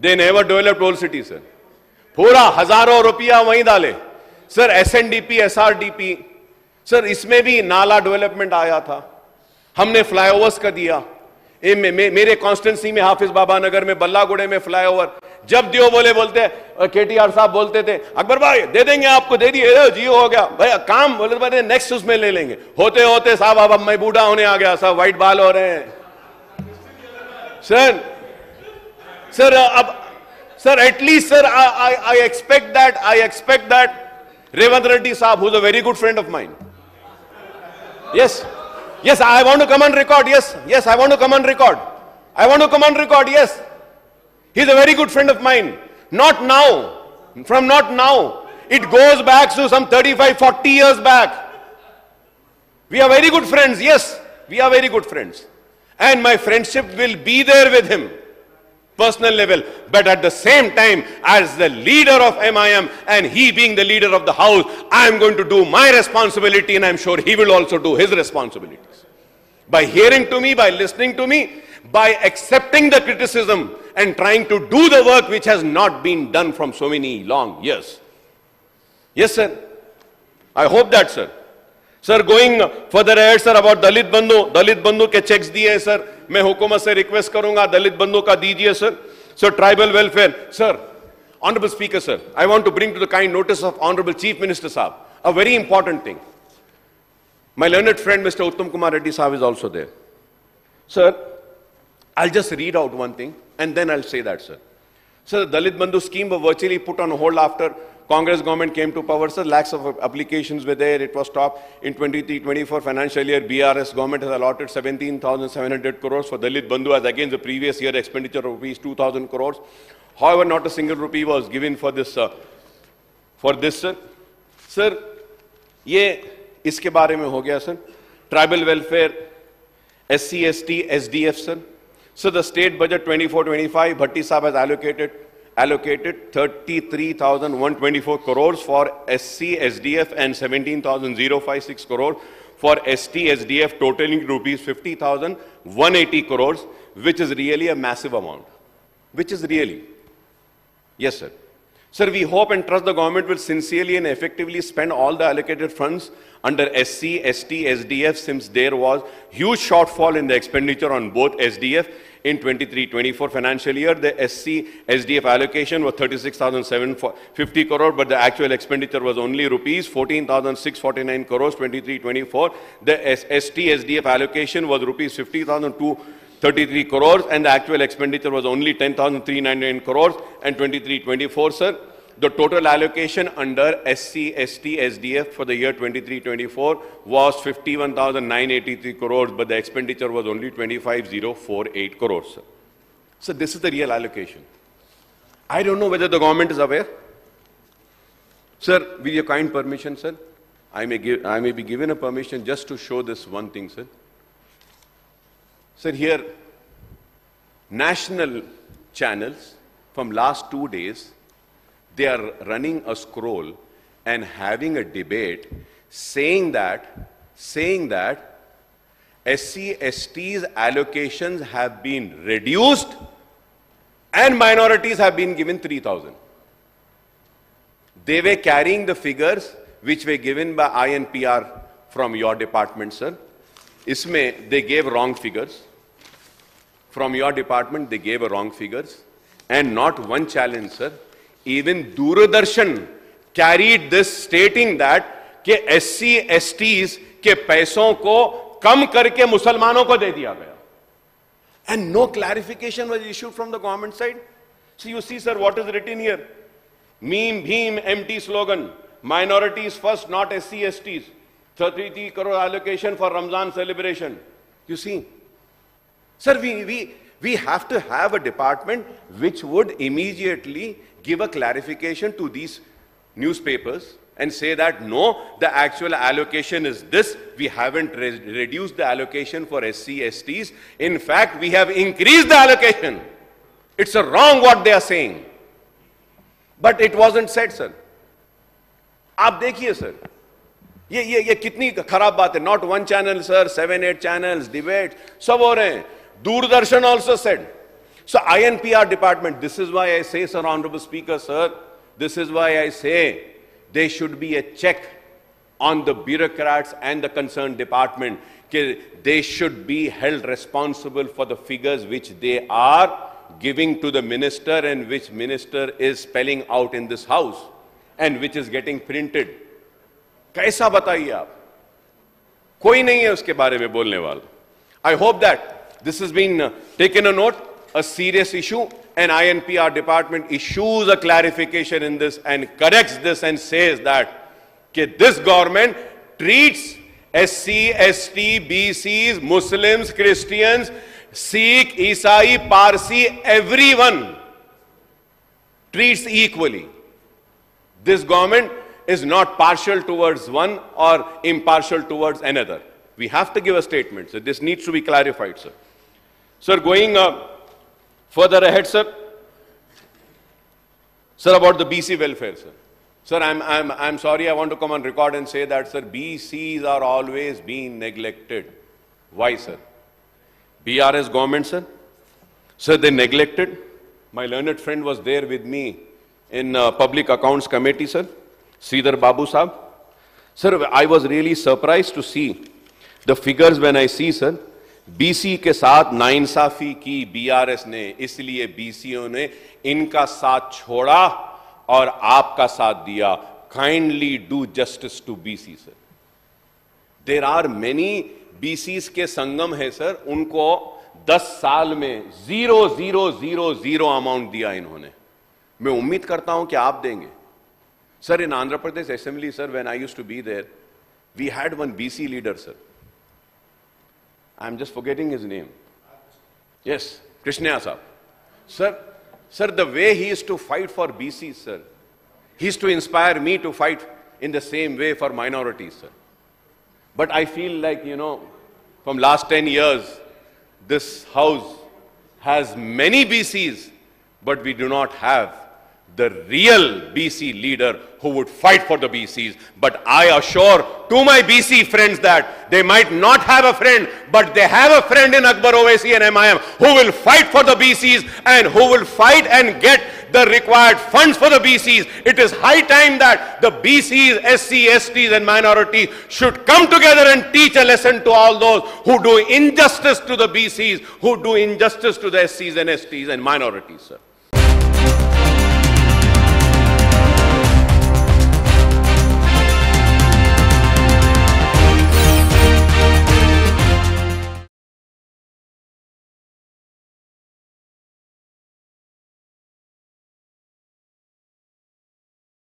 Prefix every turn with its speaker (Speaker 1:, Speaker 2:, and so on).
Speaker 1: They never developed old city sir पूरा हज़ारों रुपया वहीं डाले। सर एसएनडीपी एसआरडीपी सर इसमें भी नाला डेवलपमेंट आया था। हमने फ्लाईओवर्स का दिया। ए, मे, मे, मेरे कॉन्स्टेंसी में हाफिज बाबा नगर में बल्लागुड़े में फ्लाईओवर जब दियो बोले बोलते के टी आर साहब बोलते थे अकबर भाई दे देंगे आपको दे दिए जियो हो गया। भाई काम बोले तो भाई नेक्स्ट उसमें ले लेंगे। होते होते साहब अब मैं बूढ़ा होने आ गया साहब व्हाइट बाल हो रहे हैं। Sir Sir, uh, sir, at least, sir, I, I, I expect that, I expect that Revanth Reddy Saab, who's a very good friend of mine. Yes, yes, I want to come and record, yes, yes, I want to come and record. I want to come and record, yes. He's a very good friend of mine. Not now, from not now. It goes back to some 35, 40 years back. We are very good friends, yes, we are very good friends. And my friendship will be there with him personal level, but at the same time, as the leader of MIM and he being the leader of the house, I am going to do my responsibility and I'm sure he will also do his responsibilities. By hearing to me, by listening to me, by accepting the criticism and trying to do the work which has not been done from so many long years. Yes, sir. I hope that, sir. Sir, going further ahead, sir, about Dalit Bandhu. Dalit Bandhu ke checks diye, sir. मैं हुकूमत से request करूँगा, दलित बंधु का दीजिए sir sir tribal welfare sir honourable speaker sir I want to bring to the kind notice of honourable chief minister sahab a very important thing my learned friend mister Uttam Kumar Reddy sahab is also there sir I just read out one thing and then I say that sir sir Dalit Bandhu scheme virtually put on hold after Congress government came to power, sir, lakhs of applications were there. It was stopped in 23-24 financial year. BRS government has allotted 17,700 crores for Dalit Bandhu as against the previous year expenditure of rupees 2,000 crores. However, not a single rupee was given for this, uh, for this, sir. Sir, ये इसके बारे में हो गया sir tribal welfare S C S T S D F sir sir the state budget 24-25 Bhatti साहब has allocated allocated 33,124 crores for SC SDF and 17,056 crores for ST SDF totaling rupees 50,180 crores which is really a massive amount. Which is really? Yes sir Sir, we hope and trust the government will sincerely and effectively spend all the allocated funds under SC, ST, SDF since there was huge shortfall in the expenditure on both SDF in 23-24 financial year. The SC, SDF allocation was 36,750 crore, but the actual expenditure was only rupees 14,649 crores 23-24. The ST, SDF allocation was rupees 50,233 crores and the actual expenditure was only 10,399 crores and 23-24, sir. The total allocation under SC, ST, SDF for the year 23-24 was 51,983 crores, but the expenditure was only 25,048 crores, sir. So this is the real allocation. I don't know whether the government is aware. Sir, with your kind permission, sir, I may, give, I may be given a permission just to show this one thing, sir. Sir, here, national channels from last two days, they are running a scroll and having a debate saying that, saying that SC, ST's allocations have been reduced and minorities have been given 3,000. They were carrying the figures which were given by INPR from your department, sir. Isme, they gave wrong figures from your department, they gave a wrong figures. And not one challenger. Even Doordarshan carried this stating that ke SC STs ke paison ko kam karke musalmano ko de diya gaya. And no clarification was issued from the government side. So you see, sir, what is written here? Meme, bheem, empty slogan. Minorities first, not SC STs. 33 crore allocation for Ramzan celebration. You see, Sir, we, we, we have to have a department which would immediately give a clarification to these newspapers and say that no, the actual allocation is this. We haven't re- reduced the allocation for SC, STs. In fact, we have increased the allocation. It's a wrong what they are saying. But it wasn't said, sir. आप देखिए sir ये ये ये कितनी खराब बात है not one channel sir seven eight channels debate सब हो रहे हैं Doordarshan also said So INPR department, this is why I say, Sir Honorable Speaker, sir, this is why I say there should be a check on the bureaucrats and the concerned department. They should be held responsible for the figures which they are giving to the minister and which minister is spelling out in this house and which is getting printed. कैसा बताइए आप कोई नहीं है उसके बारे में बोलने वाला I hope that This has been uh, taken a note, a serious issue, and INPR department issues a clarification in this and corrects this and says that this government treats SC, ST, BCs, Muslims, Christians, Sikh, Isai, Parsi, everyone treats equally. This government is not partial towards one or impartial towards another. We have to give a statement, so this needs to be clarified, sir. Sir, going uh, further ahead, sir. Sir, about the BC welfare, sir. Sir, I'm, I'm, I'm sorry, I want to come on record and say that, sir, BCs are always being neglected. Why, sir? BRS government, sir? Sir, they neglected. My learned friend was there with me in uh, Public Accounts Committee, sir. Sridhar Babu Sahab. Sir, I was really surprised to see the figures when I see, sir. BC के साथ नाइंसाफी की BRS ने इसलिए BCO ने इनका साथ छोड़ा और आपका साथ दिया। Kindly do justice to BC sir there are many BCs के संगम है सर उनको 10 साल में zero zero zero zero amount दिया इन्होंने। मैं उम्मीद करता हूँ कि आप देंगे। Sir, in Andhra Pradesh Assembly, sir, when I used to be there, we had one BC leader sir. I'm just forgetting his name. Yes, Krishna sir. Sir, sir, the way he is to fight for BC, sir, he is to inspire me to fight in the same way for minorities, sir. But I feel like, you know, from last 10 years, this house has many BCs, but we do not have the real BC leader who would fight for the BCs. But I assure to my BC friends that they might not have a friend, but they have a friend in Akbar Owaisi and MIM who will fight for the BCs and who will fight and get the required funds for the BCs. It is high time that the BCs, SC, STs and minorities should come together and teach a lesson to all those who do injustice to the BCs, who do injustice to the SCs and STs and minorities, sir.